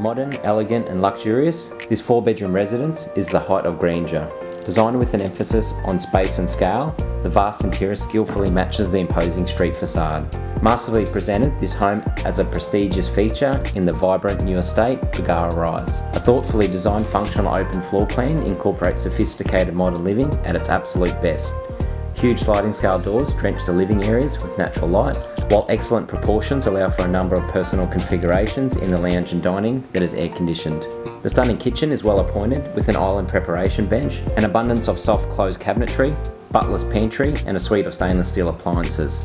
Modern, elegant and luxurious, this four bedroom residence is the height of grandeur. Designed with an emphasis on space and scale, the vast interior skillfully matches the imposing street facade. Masterfully presented, this home as a prestigious feature in the vibrant new estate, Bargara Rise. A thoughtfully designed functional open floor plan incorporates sophisticated modern living at its absolute best. Huge sliding scale doors drench the living areas with natural light, while excellent proportions allow for a number of personal configurations in the lounge and dining that is air conditioned. The stunning kitchen is well appointed with an island preparation bench, an abundance of soft closed cabinetry, butler's pantry and a suite of stainless steel appliances.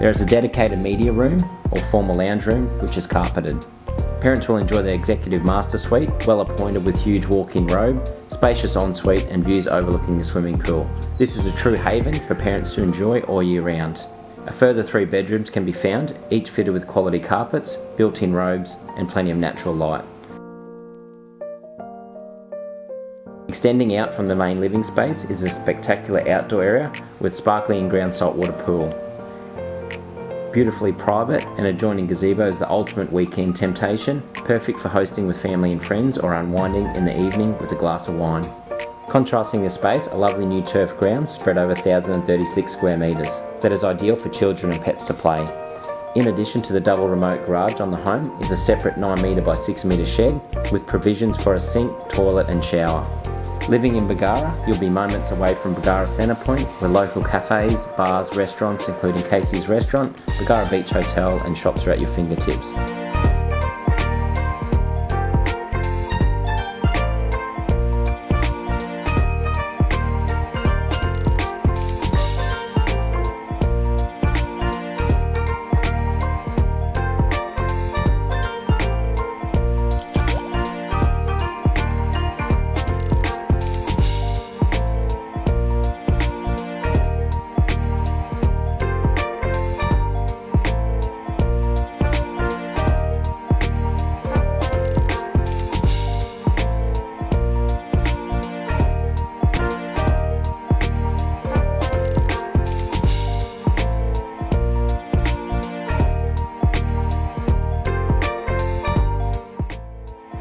There is a dedicated media room or formal lounge room which is carpeted. Parents will enjoy the executive master suite, well appointed with huge walk-in robe, spacious ensuite and views overlooking the swimming pool. This is a true haven for parents to enjoy all year round. A further three bedrooms can be found, each fitted with quality carpets, built-in robes and plenty of natural light. Extending out from the main living space is a spectacular outdoor area with sparkling in-ground saltwater pool beautifully private and adjoining gazebo is the ultimate weekend temptation, perfect for hosting with family and friends or unwinding in the evening with a glass of wine. Contrasting the space, a lovely new turf ground spread over 1,036 square metres that is ideal for children and pets to play. In addition to the double remote garage on the home is a separate 9 metre by 6 metre shed with provisions for a sink, toilet and shower. Living in Bargara, you'll be moments away from Bargara Centre Point, where local cafes, bars, restaurants, including Kacey's Restaurant, Bargara Beach Hotel, and shops are at your fingertips.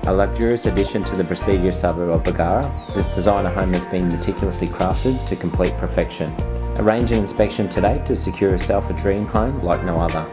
A luxurious addition to the prestigious suburb of Bargara, this designer home has been meticulously crafted to complete perfection. Arrange an inspection today to secure yourself a dream home like no other.